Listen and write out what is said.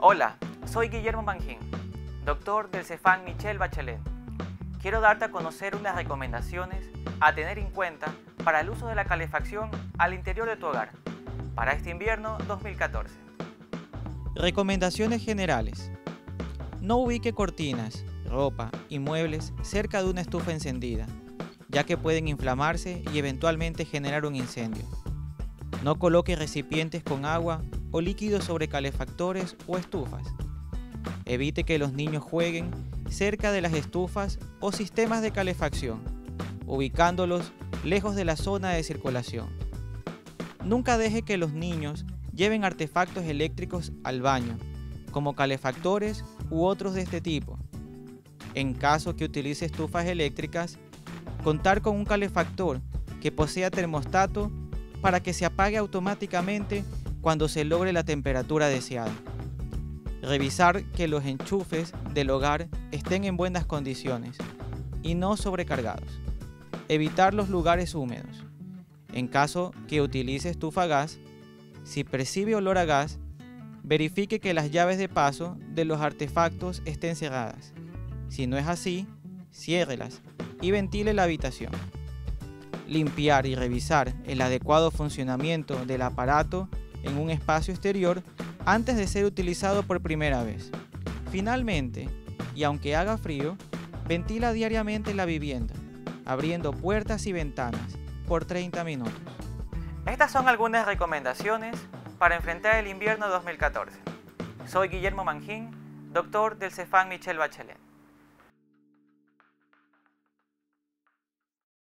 Hola, soy Guillermo Mangín, doctor del Cefán Michelle Bachelet. Quiero darte a conocer unas recomendaciones a tener en cuenta para el uso de la calefacción al interior de tu hogar para este invierno 2014. Recomendaciones generales. No ubique cortinas, ropa y muebles cerca de una estufa encendida, ya que pueden inflamarse y eventualmente generar un incendio. No coloque recipientes con agua o líquidos sobre calefactores o estufas. Evite que los niños jueguen cerca de las estufas o sistemas de calefacción, ubicándolos lejos de la zona de circulación. Nunca deje que los niños lleven artefactos eléctricos al baño, como calefactores u otros de este tipo. En caso que utilice estufas eléctricas, contar con un calefactor que posea termostato para que se apague automáticamente cuando se logre la temperatura deseada. Revisar que los enchufes del hogar estén en buenas condiciones y no sobrecargados. Evitar los lugares húmedos. En caso que utilice estufa gas, si percibe olor a gas, verifique que las llaves de paso de los artefactos estén cerradas. Si no es así, ciérrelas y ventile la habitación. Limpiar y revisar el adecuado funcionamiento del aparato en un espacio exterior antes de ser utilizado por primera vez. Finalmente, y aunque haga frío, ventila diariamente la vivienda, abriendo puertas y ventanas por 30 minutos. Estas son algunas recomendaciones para enfrentar el invierno 2014. Soy Guillermo Mangín, doctor del Cefán Michelle Bachelet.